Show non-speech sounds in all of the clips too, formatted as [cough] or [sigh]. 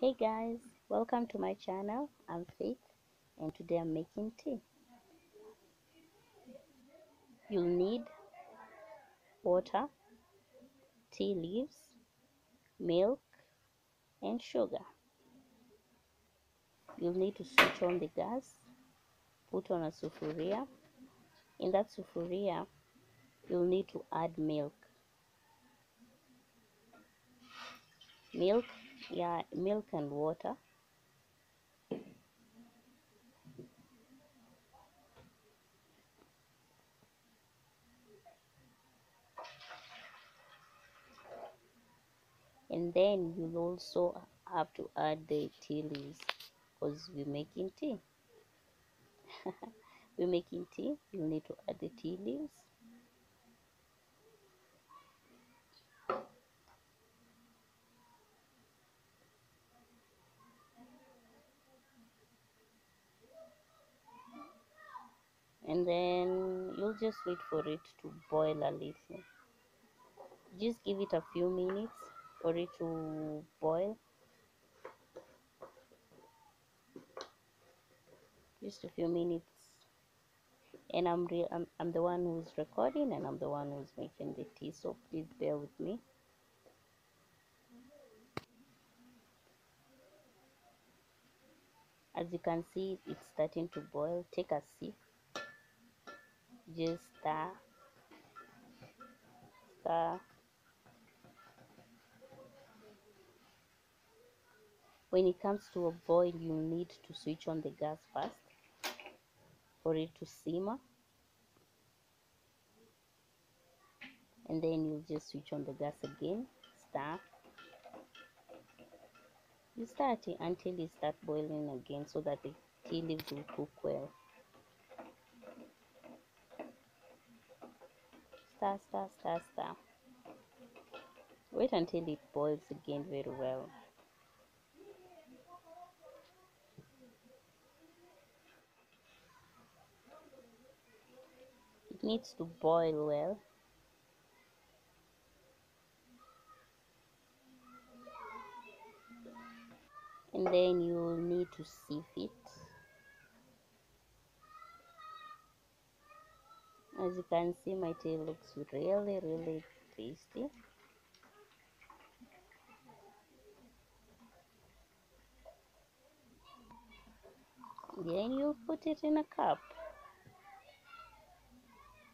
hey guys welcome to my channel. I'm faith and today i'm making tea. You'll need water tea leaves milk and sugar. You'll need to switch on the gas put on a sufuria. In that sufuria you'll need to add milk. Milk yeah milk and water. And then you'll also have to add the tea leaves because we're making tea. [laughs] We're making tea you'll need to add the tea leaves and then you'll just wait for it to boil a little. Just give it a few minutes for it to boil. Just a few minutes. And I'm real I'm, I'm the one who's recording and I'm the one who's making the tea so please bear with me. As you can see it's starting to boil. Take a sip just stir stir when it comes to a boil you need to switch on the gas first for it to simmer. And then you just switch on the gas again. Stir you start it until it start boiling again so that the tea leaves will cook well stir stir stir stir wait until it boils again very well. It needs to boil well. And then you'll need to sieve it as you can see my tea looks really really tasty then you put it in a cup.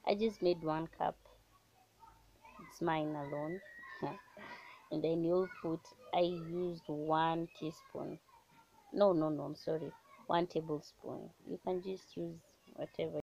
I just made one cup. It's mine alone. [laughs] And then you'll put I used one teaspoon. No no no I'm sorry. One tablespoon. You can just use whatever